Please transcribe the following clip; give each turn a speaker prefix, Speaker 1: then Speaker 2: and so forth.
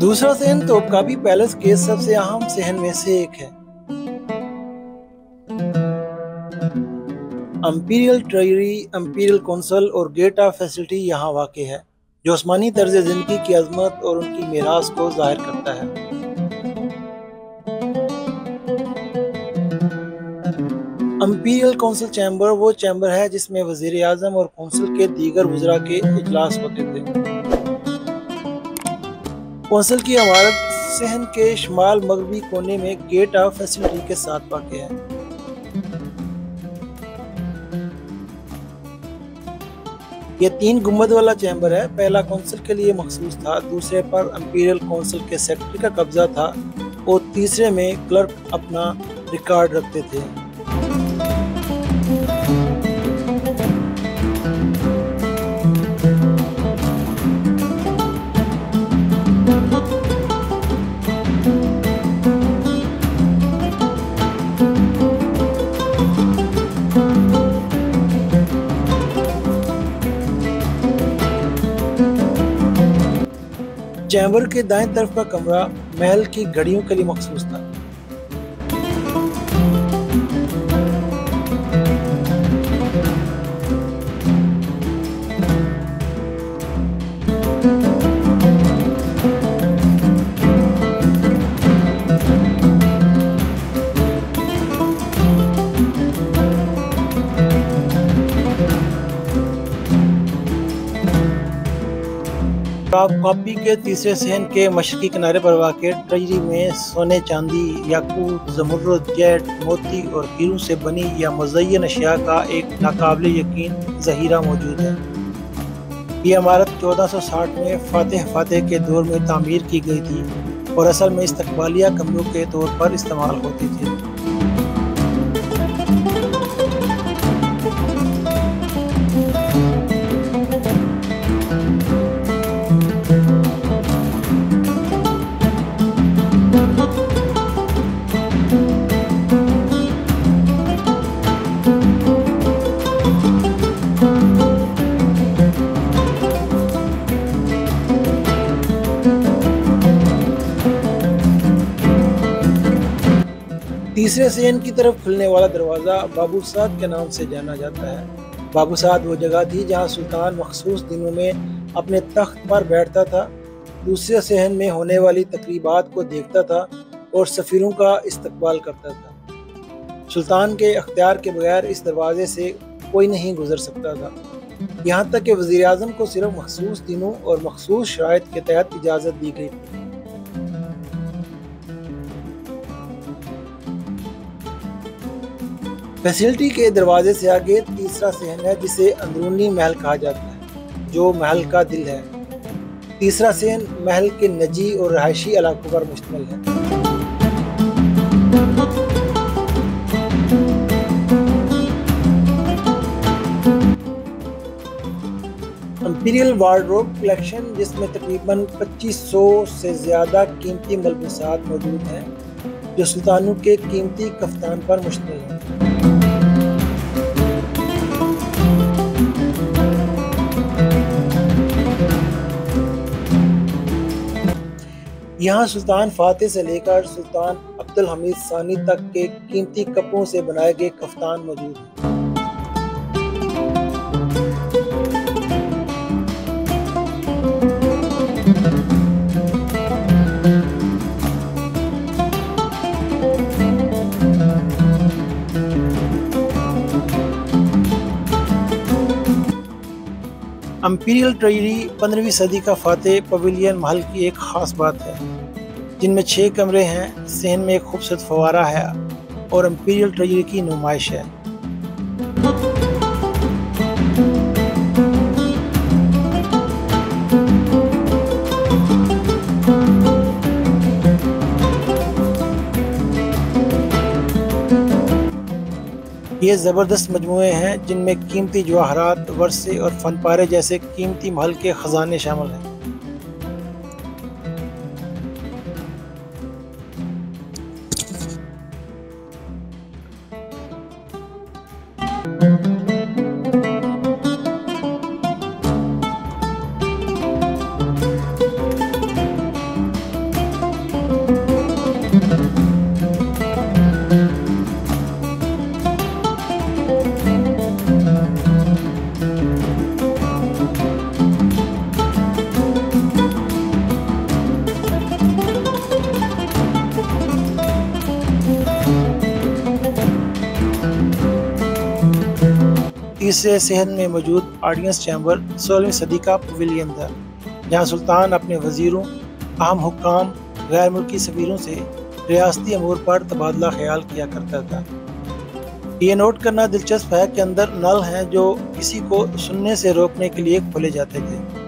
Speaker 1: दूसरा सहन तोपकाबी पैलेस के सबसे अहम सहन में से एक है। अम्पीरियल ट्रेजरी अम्पीरियल कौंसल और गेट ऑफ़ फैसिलिटी यहाँ वाक़ है, जो आसमानी तर्ज ज़िंदगी की अजमत और उनकी मीरास को ज़ाहिर करता है। अम्पीरियल कौंसल चैम्बर वो चैम्बर है जिसमें वज़ीर अजम और कौंसल के दीगर वजरा के इजलास होते थे कौंसल की इमारत सहन के शुमाल मगरबी कोने में गेट ऑफ़ फैसिलिटी के साथ वाक़ है। ये तीन गुंबद वाला चैम्बर है। पहला कौंसिल के लिए मखसूस था, दूसरे पर अम्पीरियल कौंसिल के सेक्रेटरी का कब्जा था, और तीसरे में क्लर्क अपना रिकॉर्ड रखते थे। चैम्बर के दाएँ तरफ़ का कमरा महल की घड़ियों के लिए मखसूस था। कॉपी के तीसरे सहन के मशरकी किनारे पर वाक़ ट्रेजरी में सोने चांदी याकूत जमुर्द जेट, मोती और हीरों से बनी या मुजयन अशिया का एक नाकाबले यकीन जहीरा मौजूद है। ये इमारत 1460 में फ़ातह फ़ातह के दौर में तामीर की गई थी और असल में इस्तबालिया कमरों के तौर पर इस्तेमाल होती थी। तीसरे सेन की तरफ़ खुलने वाला दरवाज़ा बाबू साद के नाम से जाना जाता है। बाबू साद वो जगह थी जहाँ सुल्तान मखसूस दिनों में अपने तख्त पर बैठता था, दूसरे सहन में होने वाली तकरीबात को देखता था और सफ़ीरों का इस्तकबाल करता था। सुल्तान के अख्तियार के बगैर इस दरवाजे से कोई नहीं गुजर सकता था। यहाँ तक कि वज़ी अजम को सिर्फ़ मखसूस दिनों और मखसूस शराइ के तहत इजाज़त दी गई थी। फैसिलिटी के दरवाजे से आगे तीसरा सहन है, जिसे अंदरूनी महल कहा जाता है, जो महल का दिल है। तीसरा सहन महल के नजी और रहायशी इलाकों पर मुश्तमिल है। इंपीरियल वार्ड्रोब कलेक्शन जिसमें तकरीबन 2500 से ज़्यादा कीमती मलबूसात मौजूद हैं। जो सुल्तानों के कीमती कफ्तान पर मुश्तमिल है। यहाँ सुल्तान फातह से लेकर सुल्तान अब्दुल हमीद सानी तक के कीमती कपड़ों से बनाए गए कफ्तान मौजूद हैं। अम्पीरियल ट्रेजरी पंद्रहवीं सदी का फातेह पवेलियन महल की एक ख़ास बात है, जिनमें छः कमरे हैं, सहन में एक खूबसूरत फवारा है और अम्पीरियल ट्रेजरी की नुमाइश है। ये ज़बरदस्त मजमू हैं, जिनमें कीमती जवाहरात, वर्से और फनपारे जैसे कीमती महल के ख़जाने शामिल हैं। तीसरे सहन में मौजूद ऑडियंस चैम्बर सोलहवीं सदी का पवेलियन था, जहाँ सुल्तान अपने वजीरों, अहम हुकाम गैर मुल्की सफ़ीरों से रियासती अमूर पर तबादला ख्याल किया करता था। ये नोट करना दिलचस्प है कि अंदर नल हैं जो किसी को सुनने से रोकने के लिए खोले जाते थे।